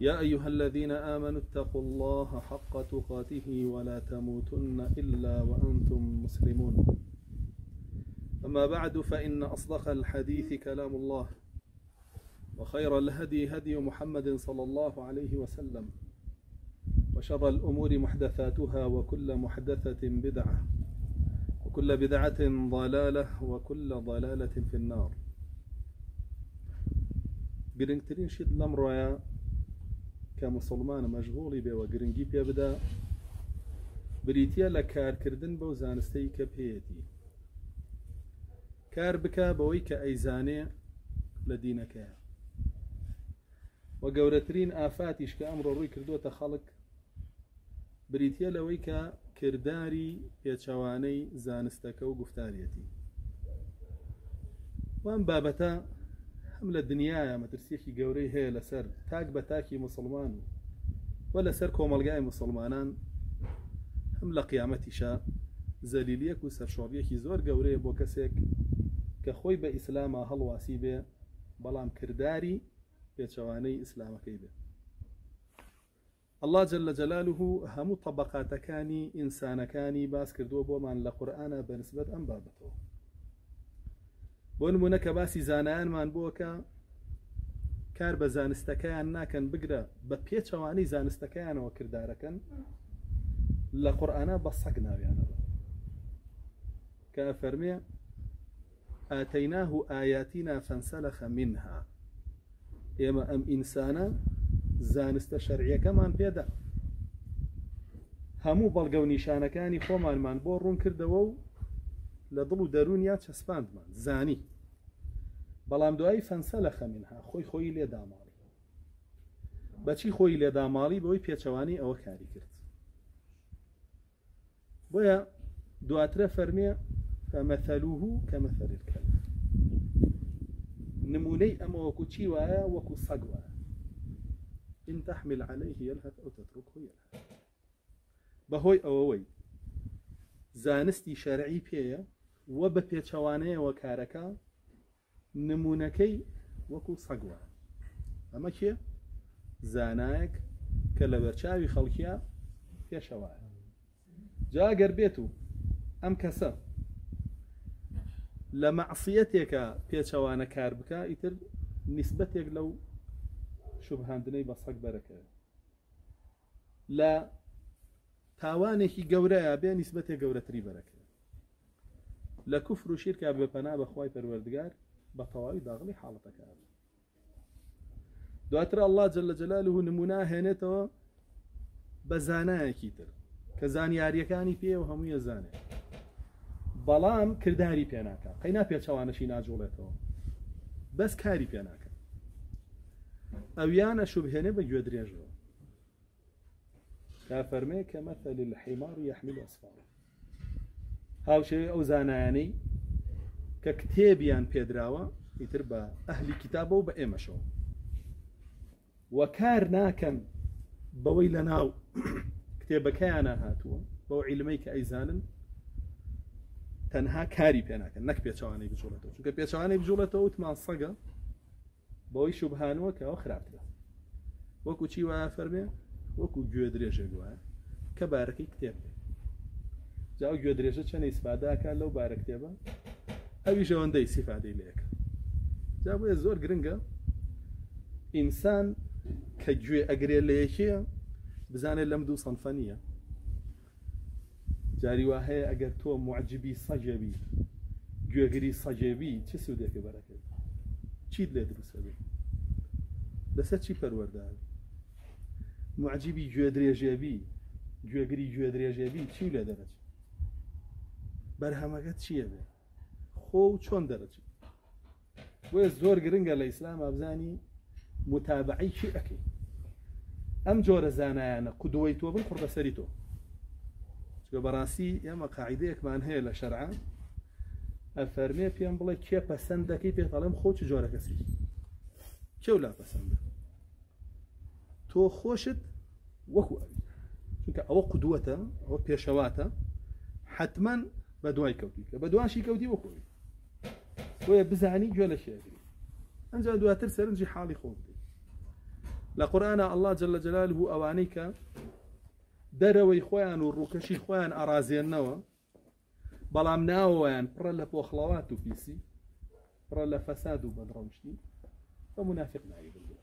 يا أيها الذين آمنوا اتقوا الله حق تقاته ولا تموتن إلا وأنتم مسلمون. أما بعد فإن أصدق الحديث كلام الله وخير الهدي هدي محمد صلى الله عليه وسلم وشر الأمور محدثاتها وكل محدثة بدعة وكل بدعة ضلالة وكل ضلالة في النار. شت لەم ڕۆیە کە مسلمانە مەژغوڵی بێەوە گرنگی پێ بدا بریتە لە کارکردن بەو زانستەی کە پێەتی کار بکە بەوەی کە ئەیزانێ لە دینەکەیە. وە گەورەترین ئافاتیش کە ئەمڕۆ ڕووی کردوتە خەڵک بریتە لەوەی کە کردداری پێچەوانەی زانستەکە و گفتارەتی وام بابەتە هەم لە دنیاە مەترسیەکی گەورەی هەیە لەسەر تاک بە تاکی مسلمان و و لەسەر کۆمەلگای مسلمانان هەم لە قیامەتیشە زەلیلیەک و سەرشۆڕیەکی زۆر گەورەیە بۆ کەسێک کە خۆی بە ئیسلامە هەڵواسی بێ بەڵام کردداری پێچەوانەی ئیسلامەکەی بێ. الله جل جلاله هەموو طبقاتەکانی ئینسانەکانی باس کردووە بۆمان لە قورآانە بەنسبەت ئەم بابەتەوە. بۆ نمونە کە باسی زانایانمان بووەکە کار بە زانستەکەیان ناکەن بگرە بە پێچەوانی زانستەکەیانەوە کردارەکەن لە قورئانە بە سەگ ناویانەوە. کە فەرمێ آتيناه آياتنا فانسلخ منها. ئێمە ئەم ئینسانە زانستە شەرعیەکەمان پێدا. هەموو بەڵگە و نیشانەکانی خۆمانمان بۆ ڕوون کردەوە و لە دڵ و دەرونیا چەسپاندمان. زانی. بەڵام دوایی فەنسە لە خەمینها خۆی خۆی لێداماڵی بەچی خۆی لێداماڵی بەوەی پێچەوانی ئەوە کاری کرد. بۆیە دواترە فەرمیێ فەمەثەلوه کە مەثەرکەل نمونەی ئەمە وەکو چی وایە؟ وەکو سەگ وایە. إن تحمل عليه يلهث أو تتركه يلهث. بەهۆی ئەوەوەی زانستی شەرعی پێیە وە بە پێچەوانەیەوە کارەکە نمونونەکەی وەکو سەگوە ئەمە کێ؟ زانایەک کە لە بەرچاوی خەڵکیە پێشەوایە. جاگەر بێت و ئەم کەسە لە مەعسیەتێکە پێچەوانە کار بکە ئیتر نیسبەتێک لەو شوبهاندنەی بە سەگ بەرەکە. لە تاوانێکی گەورەیە بێ نیسبەتێک گەورەتری بەرەکە. لە کوفر و شیرکە بپەنا بەخوای پەروەردگار بە تەواوی داغڵی حاڵەتەکە دواتر الله جل و نمونا هێنێتەوە بە زانایەکی تر کە زانیاریەکانی پێ و هەموویە زانێ. بەڵام کردداری پێناکە قەینا پێچەوانەشی ناجوڵێتەوە. بەس کاری پێناکە ئەویانە شوبهێنێ بە گوێ درێژەوە. کافەرمێ کە مەثەلی لە حیمار و یحمیل ئەسفار هاوشێوی ئەو زانایانەی کە کتێبیان پێدراوە ئیتر بە ئەهلی کتابە و بە ئێمەشەوە. وە کار ناکەن بەوەی لە ناو کتێبەکەیانە هاتووە بەو عیلمەی کە ئەیزانن تەنها کاری پێ ناکەن نەک پێچوانەی بجوڵێتەوە. چونکە پێچوانەی بجوڵێتەوە وتمان سەگە بەوەی شوبهانەوە کەەوە خراپترە. وەکو چی وایە فەرمێ وەکو گوێ درێژە گوایە کە بارەکەی کتێب جاو گوێ درێژە چەند ئیسپاداکە لەو بارە کتێبە؟ ئەوی ژەوەندەی سیفادەی لەیەکە جا بۆیە زۆر گرنگە ئینسان کە گوێ ئەگرێ لە یەکەیە بزانێت لەم دوو سنفە نییە جاری وا هەیە ئەگەر تۆ معجبی سەجەبی گوێگری سەجێبی چه سوودێکە بەرەکەت چیت لێ دروستە بێت لەسەر چی پەروەەرداوی معجیبی گوێ درێژێبی گوێگری گوێ درێژێبی چی لێ دەرەچ؟ بەرهەمەکەت چییە بێ؟ خۆ و چۆن دەرەچی بۆیە زۆر گرنگە لە ئیسلام ئابزانی متابعی چی ئەەکەی ئەم جۆرە زانایانە قودوەی تۆ بن قڕبە سەری تۆ. چکە بەڕاستی ئێمە قاعدەیەکمان هەیە لە شەرعە ئەفەرمێ پێم بڵێ کێ پەسەند دەکەی پێتەڵێم خۆ چ جۆرە کەسی. کێو لا پەسەندە تۆ خۆشت وەکو ئەوی. چونکە ئەوە قودوەتە ئەوە پێشەواتە حتمما بە دوای کەوتی کە بە دواشی کەوتی وەکوی بۆیە بزانی گوێ لە شێگری ئەنج دواتر سەرنجی حاڵی خۆ بدەیت لە قورآە الله جل جلال بوو ئەوانەی کە دەرەوەی خۆیان و ڕووکەشی خۆیان ئارازێننەوە بەڵام ناوەیان پڕە لە پۆخڵەوات و پیسی پڕە لە فەساد و بەدڕەوشتی بە منافق ناوی بردووە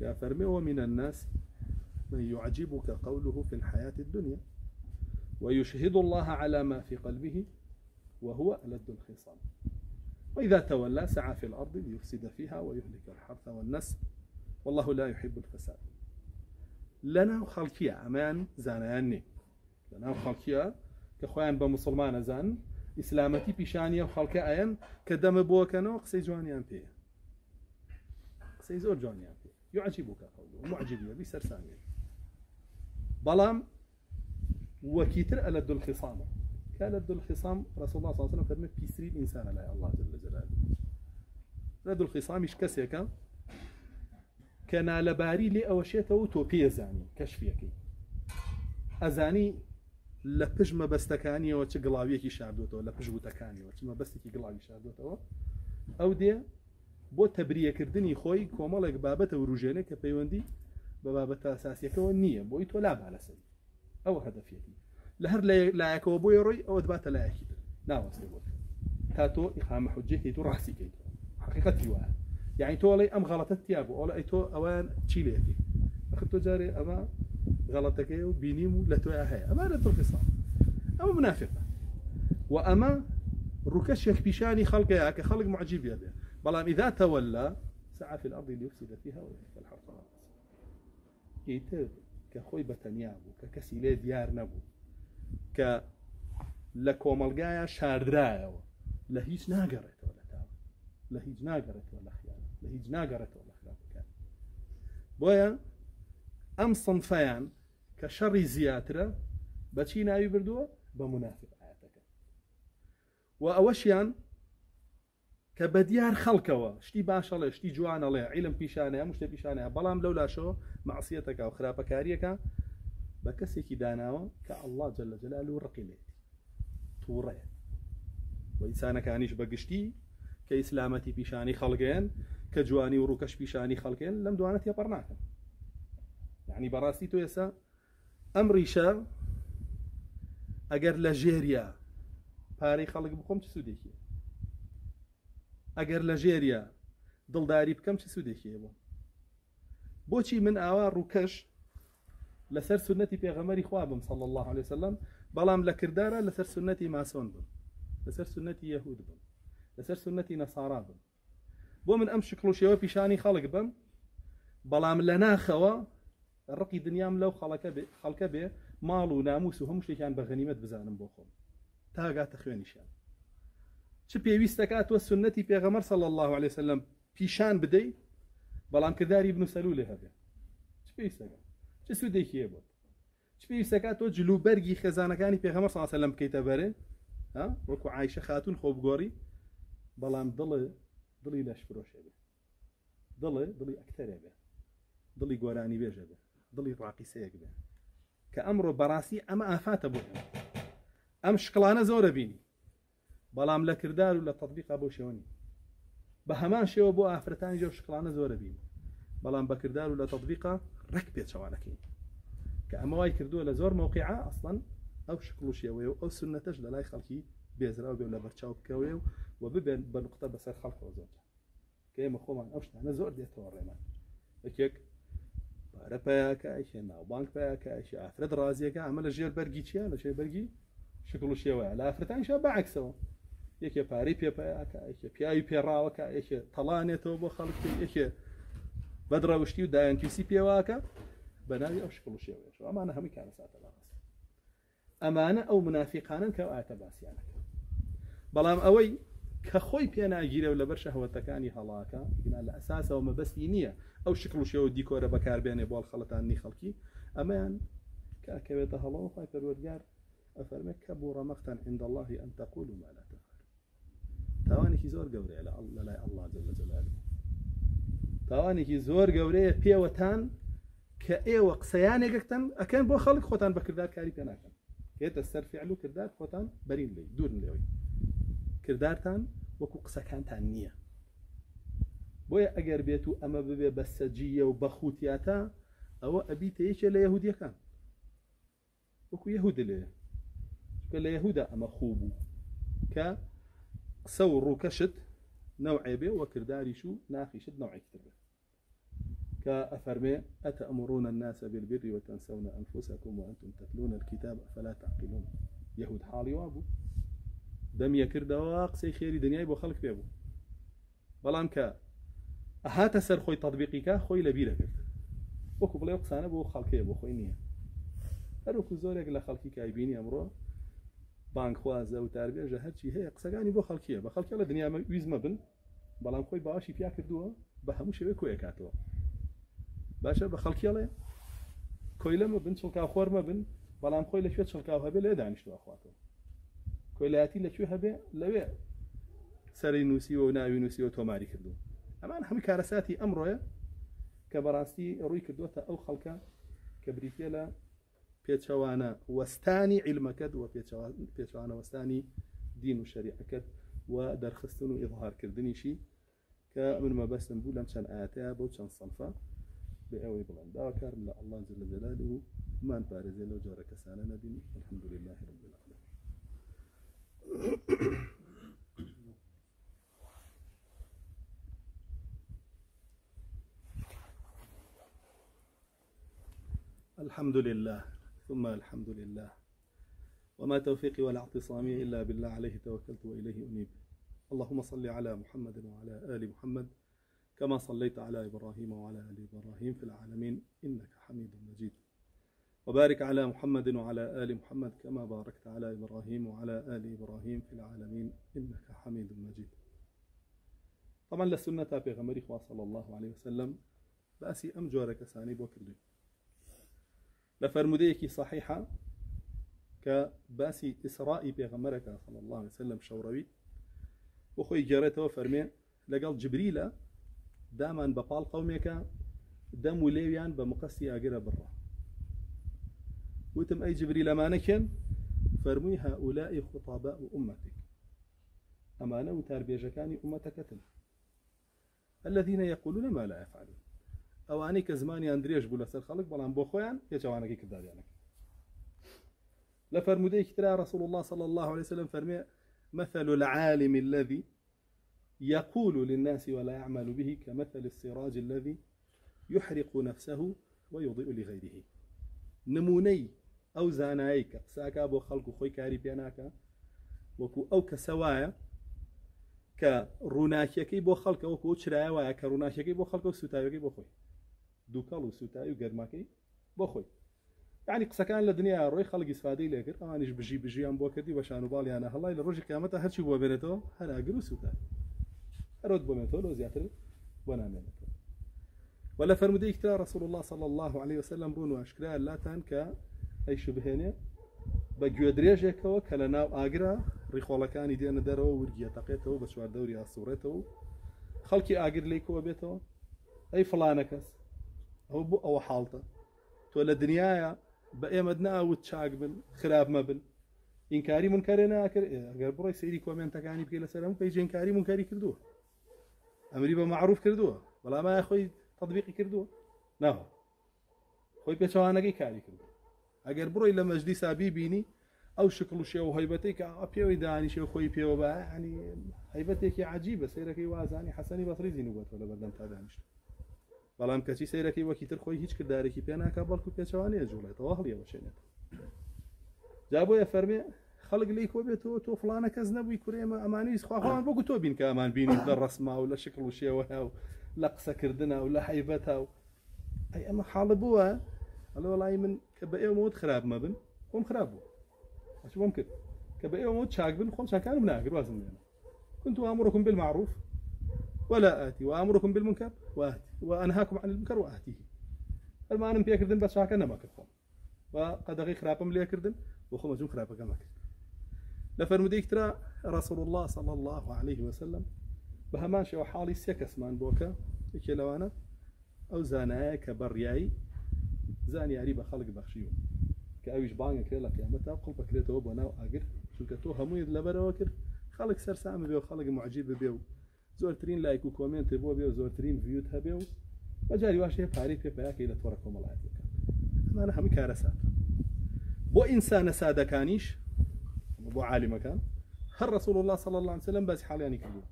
كفرمي من الناس من يعجبك قوله في الحياة الدنيا. ويشهد الله على ما في قلبه. وهو ألد الخصام. وإذا تولى سعى في الأرض ليفسد فيها ويهلك الحرث والنسل. والله لا يحب الفساد. لنا خلقية أمان زانياني لنا خلقية كخوان بمسلمان زان. إسلامتي بيشانية وخلقية أين كدم بوكنا قسي جوانيان بيه قسي زور جوانيان بيه يعجبك قوله معجبية بسرسانية بلام وكيتر ألد الخصام كألد الخصام رسول الله صلى الله عليه وسلم فرمت بيسري الإنسان لا الله جل جلاله. لد الخصام إيش كسيك كان؟ لباري لي أوشيته توبي زاني كشفيك أزاني لە پژ مەبەستەکانیەوە چ گڵاویەکی شاردوتەوە لە پژ وتەکانیەوە چ مەبەستێکی گڵاوی شاردوتەوە ئەو دێ بۆ تەبریەکردنی خۆی کۆمەڵێک بابەتە وروژێنێ کە پەیوەندی بە بابەتە ئاساسیەکەەوە نییە بۆی تۆ لا بالەسەری ئەوە هەدەفێتی لە هەر لایەکەوە بۆی ڕۆی ئەوە دباتە لایەکی تر ناوەستی بۆ تا تۆ ئیخامە حجێکی تو ڕاستیکەیت حقیقەتی وایە یعنی تۆڵی ئەم غەڵەتت تیا بوو ئەوڵ ئەی تۆ ئەوان چی لێتی تۆ جارێ ئەمە غەڵەتەکەی و بینیم و لە تۆیا هەیە ئەمە لە تۆفیسان ئەمە منافقە و ئەمە ڕووکەشێک پیشانی خەڵکەیە کە خەڵک معجیبە بێ بەڵام إذا تولى سعى في الأرض ليفسد فيها ويهلك الحرث خۆی بەتەنیا بوو کە کەسی لێ دیار نەبوو کە لە کۆمەلگایە شاردرایەوە. لە هیچ ناگەڕێتەوە لە تاوە لە هیچ ناگەڕێتەوە لە خیان لە هیچ ناگەڕێتەوە لە خراپەکان بۆیە ئەم سنفەیان کە شەڕی زیاترە بەچی ناوی بردووە؟ بە منافق ئاەتەکە. و ئەوەشیان کە بە دیار خەڵکەوە. شتی باشەڵێ شتی جوانەڵێ عیلم پیشانەیە مشتە پیشانەیە. بەڵام لەو لاشەوە مەعسیەتەکە و خراپەکاریەکە بە کەسێکی داناوە کە ئەلله جل جلال و ڕقیلێت تووڕێ. و ئینسانەکانیش بەگشتی کە ئیسلامەتی پیشانی خەڵگەیان کە جوانی و ڕووکەش پیشانی خەڵکێن لەم دوانەت پڕ ناکەن. یعنی بەڕاستی تۆ ێسا ئەم ڕیشە ئەگەر لە ژێریە پارەی خەڵک بخۆم چ سوودێکی؟ ئەگەر لە ژێریە دڵداری بکەم چ سوودێکیە بۆ؟ بۆچی من ئاوا ڕووکەش لەسەر سنەتی پێغەمەری خوا بم صل الله عليه وسلم. بەڵام لە کردارە لەسەر سنەتی ماسۆن بم. لەسەر سنەتی یەهود بم. لەسەر سنەتی نەسارا بم. بۆ من ئەم شکڵوشیەوە پیشانی خەڵک بم بەڵام لە ناخەوە ڕقی دنیام لەو خەڵکە بێ ماڵ و ناموس و هەموو شتێکیان بە غەنیمت بزانم بۆ خۆم. تاگاتە خوێنیشان. چ پێویستەکە تۆ سنەتی پێغەمەر سەڵ الله عليه وسلم پیشان بدەیت بەڵام کردداری بن سەلو لێ هەبێ. چ پێویستەکە؟ چ سوودێکیە بۆت چ پێویستەکە تۆ جلوبەرگی خێزانەکانی پێغەمەر ساسەلم بکەیتە بەرێ وەکو عیشە خاتون خۆبگۆڕی بەڵام دڵە دڵی لەش فرۆشێ بێ. دڵێ دڵی ئەکتەرێ بێ. دڵی گۆرانی بێژە بێ. دڵی ڕاقیسەیەک بێ. کە ئەمڕۆ بەڕاستی ئەمە ئافاتە بۆ ئەم شکڵانە زۆرە بینی. بەڵام لە کردار و لە تطببیقا بۆ شێوەنی. بە هەمان شێوە بۆ ئافرەتانی جێ شکڵانە زۆرە بین بەڵام بە کردار و لە تطببیقا ڕێک پێچەوانەکەین کە ئەمە وای کردووە لە زۆر مووقع ئەسڵەن ئەو شکڵوشیەوە و ئەو سنەتەش لە لای خەڵکی بێزرا بێ لە بەرچاو بکەوێ و ببێن بە نقطە بەسەر خەڵکەوە زۆر کە ئێمە خۆمان ئەو شتانە زۆر دێتەوە ڕێمان یەکێک پارە پیاکە ناوبانک پیاکە ئافرەت ڕازیەکە ئەمە لە ژێر بەرگی چیە لە ژێر بەرگی شکڵوشیەوە لە ئافرەتانشە بەعکسەوە یەکێ پارەی پێپەیەکە یەکێ پیاوی پێڕاوەکە یەکێ تەڵانێتەوە بۆ خەڵکی یەکێ بەدڕەوشتی و دایانتیسی پێواکە بە ناوی ئەو شکڵ شێوێش ئەمانە هەمووی کارە ساتە لاڕاست ئەمانە ئەو منافقانن کە ئاتە باسییانەکە. بەڵام ئەوەی کە خۆی پێ ناگیرە و لەبەر شەهوەتەکانی هەڵاکە لە ئەساسەوە مەبەستی نییە. ئەو شکل و شێوە دیکۆرە بەکاربێنێ بۆڵ خەڵەتانی خەڵکی. ئەمەیان کاکەوێتە هەڵەوە خی پەروەرگار ئەفەرمێ کە بۆ ڕەمەختان عند الله ئەن تەقول و مالا تفعل تاوانێکی زۆر گەورەیە لە لە لای الله جل جلاله. تاوانێکی زۆر گەورەیە پێوەتان کە ئێوە قسەیانێکتن ئەکەن بۆ خەڵک خۆتان بە کردار کاری پێ ناکەن هێتە سەر فعل و کردار خۆتان بەرین لێ دوورن لێەوەی کردارتان وەکو قسەکانتان نییە. بۆیە ئەگەر بێت و ئەمە ببێ بە سەجیە و بەخوتیاتە ئەوە ئەبی تەیەکێ لە یهودیەکان وەکو یهود لێ. کە لە یهودا ئەمە خوب بوو. کە قسە و ڕووکەشت نەوعێ بێ وە کرداریش و ناخیشت نوعێکتر بێت كأفرمي أتأمرون الناس بالبر وتنسون أنفسكم وأنتم تتلون الكتاب فلا تعقلون؟ يهود حالي وابو. دم يكردوا قسەی خێری دنیای بۆ خەڵک پێ بوو بەڵام کە ئەهاتە سەر خۆی تطببیقیکە خۆی لە بیرە کرد وەکو بڵێ قسانە بۆ خەڵکەیە بۆ خۆی نییە هەروکو زۆرێک لە خەڵکی کایبینی ئەمڕۆ بانکخوازە و تاربێژە هەرچی هەیە قسەکانی بۆ خەڵکیە بە خەڵکی لە دنیا ویزمە بن. خۆی باشی پیا کردووە بە هەموو شێوێ کۆیەکاتەوە باشە بە خەڵکیڵێ کۆیلەمە بن چڵکا خۆرمە بن بەڵام خۆی لەکوێ چڵکاو هەبێ لێ دانیشتوە خواتەوە کۆیلایەتی لەکوێ هەبێ لەوێ سەری نووسیوە و ناوی نووسیوە تۆماری کردو ئەمان هەمی کارەساتی ئەمڕۆیە کە بەڕاستی ڕووی کردوتە ئەو خەڵکە کە بریتە لە پێچەوانە وەستانی عیلمەکەت و پێچوانە وەستانی دین و شەریعەکەت و دەرخستن و ئیظهارکردنیشی کە من مەبەستم بوو لەم چەند ئاەتەیە بۆ چەند سەڵفە بأوي بلان دا كارم لا الله جل جلاله. ما بارزي لو جارة كسانة نبي الحمد لله رب العالمين. الحمد لله ثم الحمد لله. وما توفيقي ولا اعتصامي إلا بالله عليه توكلت وإليه أنيب. اللهم صل على محمد وعلى آل محمد كما صليت على إبراهيم وعلى آل إبراهيم في العالمين إنك حميد مجيد. وبارك على محمد وعلى آل محمد كما باركت على إبراهيم وعلى آل إبراهيم في العالمين إنك حميد مجيد. طبعا لسنة غمري صلى الله عليه وسلم. بأسي أم جارك ساني بوكرلي لفرمديكي صحيحة كبأسي إسرائي بغمرك صلى الله عليه وسلم شوروي. وخوي جارته فرمي لقال جبريل دامان بە پاڵ قومێکە دەم و لێویان بە مقەسی ئاگرە بڕە وتم ئەی جبری لەمانەکەن فەرمووی هەئولائی خوتابە و ئومەتێک ئەمانە و تاربێژەکانی ئومەتەکەتن الذين يقولون ما لا يفعلون. ئەوانەی کە زمانیان درێژ بوو لەسەر خەڵک بەڵام بۆ خۆیان پێچوانەکەی کرداریانەکە لە فرمودەی ترا رسول الله صلى الله عليه وسلم فەرمێ مثل العالم الذي يقول للناس ولا يعمل به كمثل السراج الذي يحرق نفسه ويضيء لغيره. نموونەی ئەو زانایەک. قسەکا بۆ خەڵک خۆی کاری وكو أو كسوايا. کە ڕووناکیەکەی بۆ خەڵکە وەکو چرایە وایە کە ڕووناکیەکەی بۆ خەڵکە و سوتاوەکەی بۆ خۆی دووکەڵ و سوتایی و گەرماکەی بۆ خۆی ینی قسەکان لە دنیا ڕۆی خەڵکی سفادەی لێکرد ئەوانیش بژی بژیان بۆ کردی بە شان و باڵیانە هەڵی لە ڕۆژی کامەتە هەرچی بۆ بێنێتەوە هەراگر و سوتای أرد بمثل زياتر ونامێنێت ولا فرمودي كتاب رسول الله صلى الله عليه وسلم بون واشكرا لا تنكا. أي شبهينه بەگوێ درێژێکەوە کە لە ناو ئاگرا ڕیخۆڵەکانی دێنە دەرەوە ورگیە تەقێتەوە بە چوار دەوری ئاسوورێتەوە خەڵکی ئاگر لیکەوە بێتەوە ئەی فلانە کەس ئەو بوو ئەوە حاڵتە تۆ لە دنیاە بە ئێمەد ناوت چاک بن خراپ مەبن ئینکاری منکارێ ناکرد ئەگەر بڕی سەیری کۆمنتەکانی پێ لەسەرم پێیجێنکاری منکاری کردووە ئەمری بە معروف کردووە. بەڵامای خۆی تطببیقی کردووە؟ ناوە خۆی پێچوانەکەی کاری کردو ئەگەر بڕۆی لە مەجلی سابی بینی ئەو شکل و شێ و هەیبەتی کە پێوەی دانیشێ خۆی پێوە بە ینی هەیبەتێکی عجی بە سیرەکەی وازانی حەسەنی بەسریزی نوبەتەوە لە بەردەم تا دانیشت بەڵام کەچی سیرەکەی وەکیتر خۆی هیچ کردارێکی پێ ناکە بەڵکو پێچوانەیە جوڵێتەوە هەڵیەوە شێنێت جا بۆیە فەرمێ؟ خەڵک لی کۆ بێتەوە تۆ فلانە کەس نەبووی کوێمە ئەمانی خواخواان بۆکو تۆ بین کە ئەمان بینی لە ڕسما و لە شکل و شێوە و لە قسەکردە و لە حیبەتا و ئەی ئەمە حاڵە بووە ئەلە وڵی من کە بە ئێوەوت خراپ مەبن خۆم خراپ بوو بۆم کرد کە بە ئێوە چاک بن خۆم چاکانم ناگر وازم كنت آمركم بالمعروف ولا آتي وآمركم بالمنكر وآتي وأنهاكم عن المنكر وآتيه المعنى بيكردن بس شاكا نما كرخم وقد غي خرابم لي كردن وخو مجم خرابا كما كرد لفرموديك ترى رسول الله صلى الله عليه وسلم. بهمان شو حالي سيكس مان بوكا. إيش لوانا. أو زانايا كبرياي زانياری بە خەڵک بەخشیوە کە ئەویش بانگە کرێ لە قیامەتا قڵ بکرێتەوە بۆ ناو ئاگر چونکە تۆ هەموویت لەبەرەوە کرد خەڵک سەرسامە بێ و خەڵک معجیب ببێ و زۆرترین لایک و کۆمنت بۆ بێ و زۆرترین ویوت هەبێ و بەجاری واشەیە پارەی پێ پیاکەی لە تۆڕە کۆمەڵاتەکە ئەمانە هەموو کارە سات بۆ ئینسانە سادەکانیش بۆ عالیمەکان هەر رسول الله صلى الله عليه وسلم کردو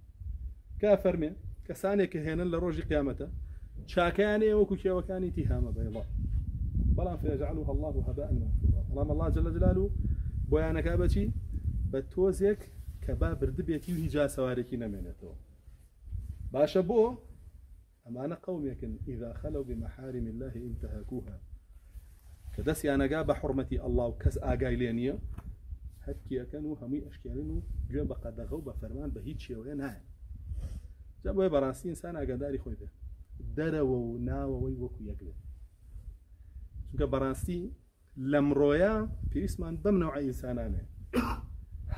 کا فەرمێ کەسانێک هێنن لە ڕۆژی قیامەتە چاکانێ وەکو کێوەکانی تیهامە بەیڵە بەڵام فيجعلها الله هباء منثورا. بەڵام الله جل جلاله بۆیانەکە بەچی بە تۆزێک کە با بردبێتی و هیجا سوارێکی نەمێنێتەوە باشە بۆ ئەمانە قومێکن إذا خلوا بمحارم الله انتهكوها. کە دەستیانەگا بە حرمەتی الله و کەس ئاگای لێ نییە هەرکیەکەن و هەمووی ئەشکێنن و گوێ بە قەدەغە و بە فەرمان بە هیچ شێوەیە نایە جا بۆیە بەڕاستی ئینسان ئاگاداری خۆی بێ. دەرەوە و ناوەوەی وەکو یەکلێت چونکە بەڕاستی لەمڕۆیە پێویستمان بەم نەوع ئینسانانێ.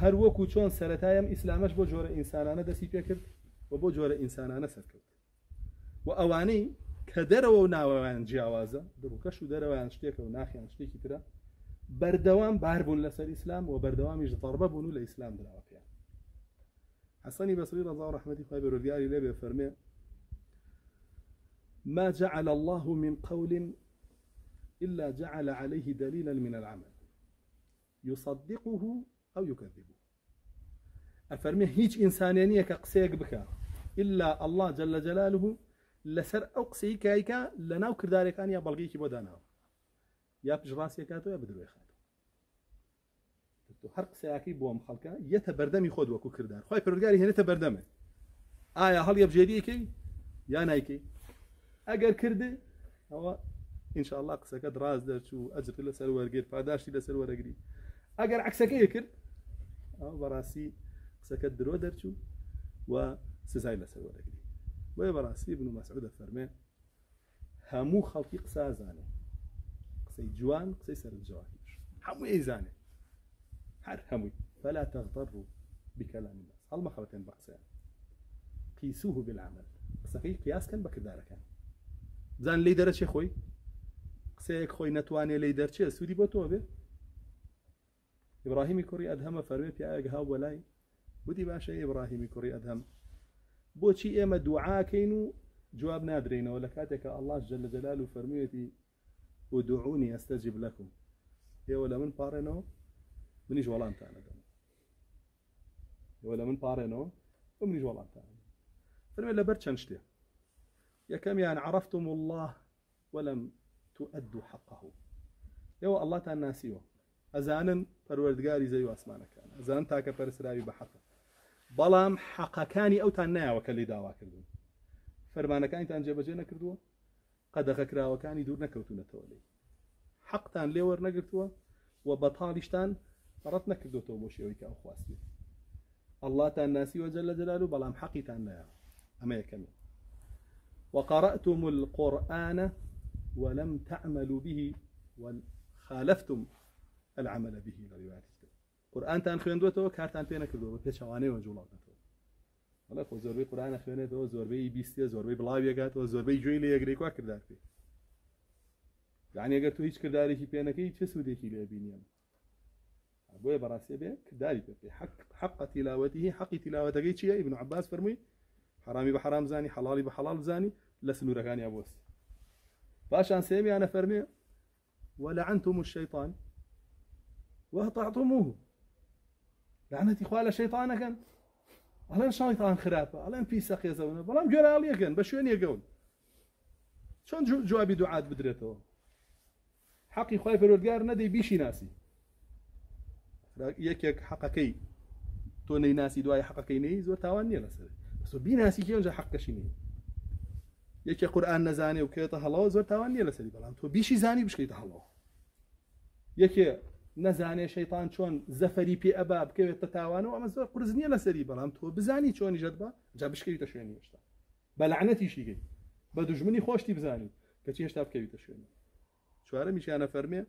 هەر وەکو چۆن سەتایم ئیسلامەش بۆ جۆرە ئینسانانە دەستی پێ کرد و بۆ جۆرە ئینسانانە سەرکەوت و ئەوانەی کە دەرەوە و ناوەوان جیاوازە دڕوکەش و دەرەوەیان شتێکە و ناخیان شتێکی ترە بەردەوام باربوون لەسەر ئیسلام و بەردەوامیش ضربە بوون و لە ئیسلام دراوە پێیان حسنی بەسری ڕزا و ڕحمەتی خۆی بەرۆدیاری لێ بێ فەرمێ ما جعل الله من قول إلا جعل عليه دليلا من العمل. يصدقه أو يكذبه. أفرمي هيج إنسانية كقسيك بك. إلا الله جل جلاله لسر أو قسي كايكا لناو كرداري كان يا بلغيكي يا بجراسي كاتو يا بدروي خاتو هەر قسەیاکی بۆم خەڵکە یەتە بەردەمی خۆت وەکو کردار خی پرگاری هێنێتە بەردەمێ ئایا هەڵ یەبژێریەکەی یا نایکەی ئەگەر کردی ئەوە ئینشاءله قسەکە دراز دەرچوو ئەجر لەسەر وەرگێت پاداشتی لەسەر وەرەگری ئەگەر عکسەکەی کرد ئەو بەڕاستی قسەکە درۆ دەرچوو و سزای لەسەر وەرەگری بۆیە بەڕاستی بن و مەسعودە فەرمێ هەموو خەڵکی قسازانێ قسەی جوان قسەی سەرنجوانیش هەموو ئەیزانێ هەر هەمووی فلا تغتروا بكلام الناس. خەڵەتێن بە قسەیان قیسوه بالعمل. قسەکەی قیاسکەن بە کردارەکان بزان لی دەرەچێ خۆی قسەیەک خۆی نەتوانێت لی دەرچێ سوودی بۆ تۆ بێ ئیبراهیمی کوڕی ئەدهەمە فەرمێ پیاەک هاو بەلای بودی باشە ئیبراهیمی کوڕی ئەدهەم بۆچی ئێمە دوعاکەین جواب نادرینەوە لە کاتێکە ئەلله جل لە جلال و فەرموویەتی ودعوني استجب لكم. ئێوە لە من پارێنەوە منیش وەڵامتانە دەم ئێوە لە من پارێنەوە منیش وەڵامتانە فەرمێ لەبەر چەند شتێ یەکەمیان عرفتم الله ولم تؤدوا حقه. ئێوە ئەڵاتان ناسیوە ئەزانن پەروەردگاری زەوی ئاسمانەکان ئەزان تاکە پەرسراوی بە حەق بەڵام حەقەکانی ئەوتان نایەوە کە لی داواکردون فەرمانەکانیتان جێبەجێ نەکردووە؟ قەدەغە کراوەکانی دوور نەکەوتونەتەوە لێ حەقتان لێوە نەگرتووە و بەتاڵیشتان ڕەت نەکردوتەوە بۆ شێوەی کە ئەو خواستی ئەڵاتان ناسیوە جە لە جلال و بەڵام حەقیتان نایە ئەمە یەکەمێ وقرأتم القرآن ولم تعملوا به وخالفتم العمل به. لروايات قورآن تان خوێندوێتەوە کارتان پێ نەکردەوە بە پێچوانەوە جوڵاتەوە وڵە خۆ زۆربەی قورآە خوێنێتەوە زۆربەی بیستێ زۆربەی بڵاویەکاتەوە زۆربەی گوێی لە یەکگرێک وا کردار پێ یعنی ئەگەر تو هیچ کردارێکی پێنەکەی چه سوودێکی لێ بینیم بۆیە بەڕاستی بێ کردداری پێ حق تیلاوەتی حقی تیلاوەتەکەی چیە ابن عباس فەرمووی حرامی بە حرام زانی حڵی بە حەڵال زانی لە سنوورەکانی ئەبوست باشان سێمیانە فەرمێ ولعنتم الشيطان وأطعتموه. لعنەتی خوا لە شەیطانەکەن. ئەڵێن شایتان خراپە ئەڵێن پیسە خێزەونە بەڵام گوێراڵیەکەن بە شوێن یەگەون چۆن جوابی دوعات بدرێتەوە حەقی خی پەرۆرگار نەدەی بیشی ناسی یەکێک حەقەکەی تۆ نەی ناسی دوای حەقەکەی نەی زۆر تاوان نییە لەسەر بیناسی کێنجە حەقەشی نیە یەکێ قورآان نەزانێ و کێتە هەڵەوە زۆر تاوان نیە لەسەری بەڵام تۆ بیشی زانی بشکیتە هەڵەوە یەکێ نەزانێ شەیتان چۆن زەفەری پێ ئەبا بکەوێتە تاوانەوە ئەمە زۆر قرز نییە لەسەری بەڵام تۆ بزانی چۆنی ژەت بە جا بشکەویتە شوێنی هێشتا. بە لەعنەتیشی گەی بە دوژمنی خۆشتی بزانی کەچی هێشتا بکەویتە شوێنی. چوارە میشیانە فەرمێ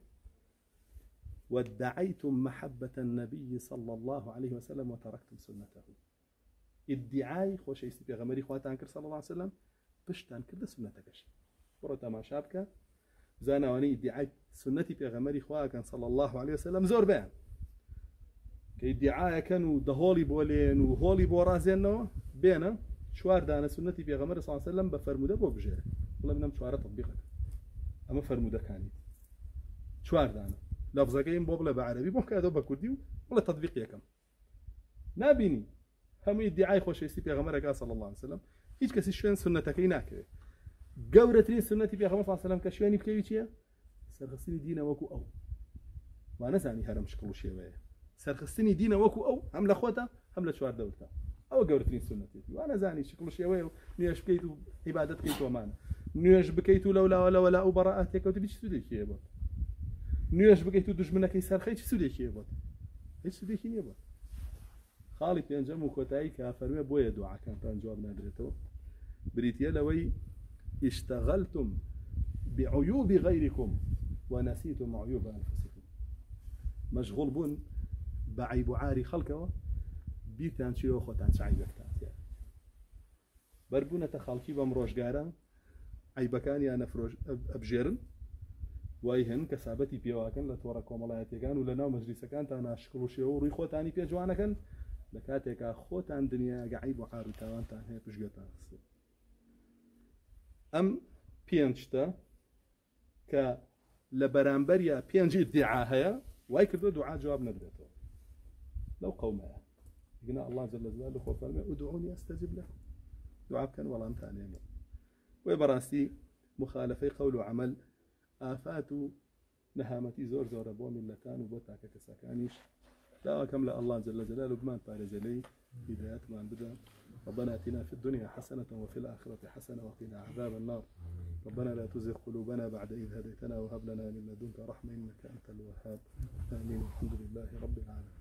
وادعيتم محبة النبي صلى الله عليه وسلم وتركتم سنته. ادعای خۆشەویستی پێغەمەری خواتان کرد صلى الله عليه وسلم پشتان کردە سنتەکەش. بڕۆ تەماشا بکە زاناوانی ادعای سنەتی پێغەمەری خواکەن صلى الله عليه وسلم زۆر بیان کە ادعایەکەن و دەهۆڵی بۆ لێن و هۆڵی بۆ ڕازێنەوە بێنە چوار دانە سنەتی صلى الله عليه وسلم بە فەرمودە بۆ بژێرە بڵێ منم چوارە تطبیقەکە ئەمە فەرمودەکانی چوار دانە لەفزەکەیم بۆ بڵێ بە عربی بۆ کاتەوە بە کوردی و بڵێ تطبیق یەکەم نبینی هەمووی دیعای خۆشەویستی پێغەمەرەکە صلی الله عليه وسلم. هیچ کەسی شوێن سنتەکەی ناکەوێت گەورەترین سنەتی عليه وسلم کە شوێنی بکەوی چییە؟ سەرخستنی دینە وەکو ئەو. وا نەزانی هەرم شکڵ شێوەیە. سەرخستنی دینە وەکو ئەو هەم لە خۆتە هەم لە چوار دەورتە ئەوە گەورەترین سنەتی وا نەزانی شکڵ شێوەیە و نوێش بکەیت و عیبادەت بکەیت تۆمانە نوێش بکەیت و لەولاوە لەوەلا و بەڕەعاتێکەوت بیچ سودێکیە بۆت؟ نوێش بگەیت و دژمنەکەی سەرخەی چ سوودێکی بۆت؟ هیچ سوودێکی نییە بۆت. خاڵی پێنجەم و کۆتایی کە فەرمێ بۆیە دوعاکانتان جواب نادرێتەوە. بریتە لەوەی اشتغلتم بعيوب غيركم ونسيتم عيوب أنفسكم. مشغول بون بعيب عاري خلقه بیتان چیەوە خۆتان چایبەکتان بەربوونەتە خەڵکی بەم ڕۆژگارە عیبەکانیان ئەبژێرن وای هەن کە سابەتی پێواکەن لە تۆڕە کۆمەڵایەتەکان و لە ناو مەجلیسەکانتان ناشکڵ و و ڕووی خۆتانی پێ جوانەکەن لە کاتێکا خۆتان دنیا گەعی بۆ قار و تاوانتان هەیە پشگوێتان ئەم پێنجتە کە لە بەرامبەریە پێنجی دیعا هەیە وای کردو دوعا جواب نەدرێتەوە. لەو قومەیە. الله جل جلاله خۆ فەرمێ ودعوني استجب لكم دعا بکەن وەڵامتان هێمە وێ بەڕاستی مخالفەی قول و عمل ئافات و نەهامەتی زۆر زۆرە بۆ میلەتان و بۆ تاکە کەسەکانیش. داواکەم لە الله جل جلاله بمان پارێزەلەی هدايتمان بدە. ربنا آتنا في الدنيا حسنة وفي الآخرة حسنة وقنا عذاب النار. ربنا لا تزغ قلوبنا بعد إذ هديتنا وهب لنا من لدنك رحمة إنك أنت الوهاب. آمين. الحمد لله رب العالمين.